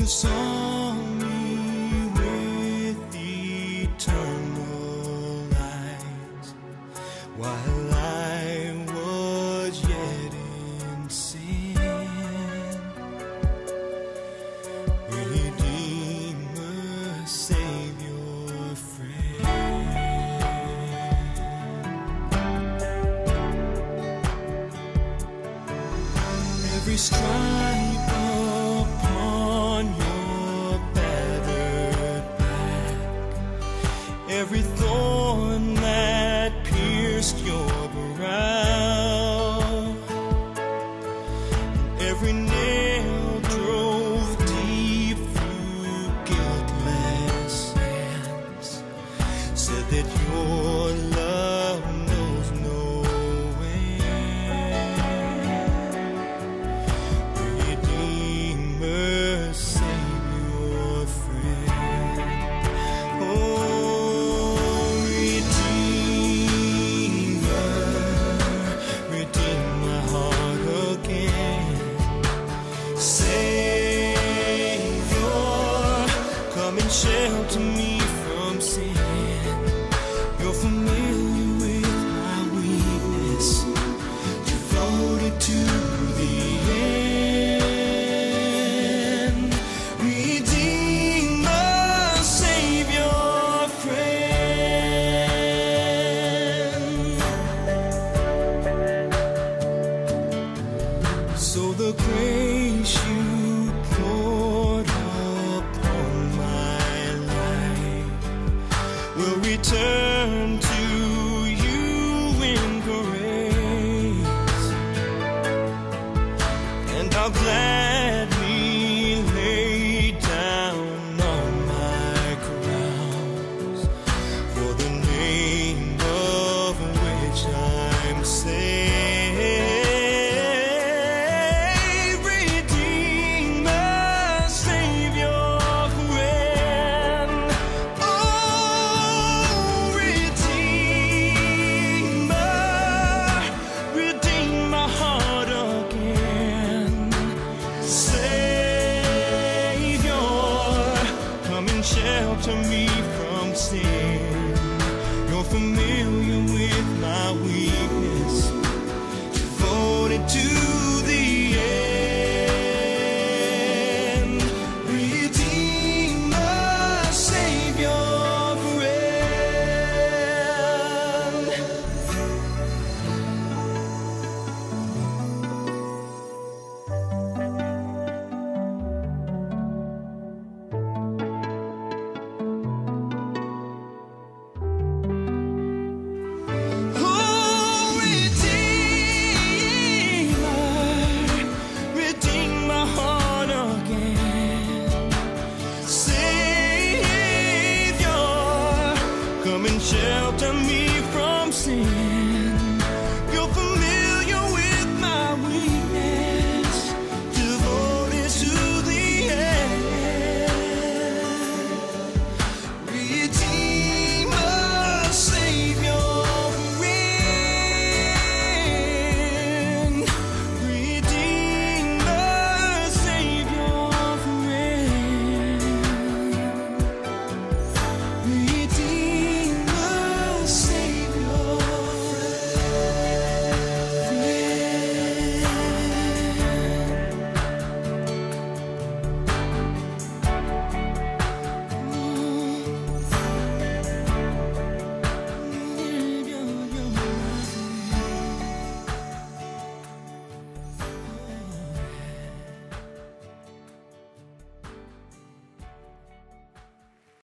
You saw me with eternal eyes while I was yet in sin. Redeemer, Savior, friend. Every stride every thorn that pierced your brow, and every nail drove deep through guiltless hands, said that your me from sin. how glad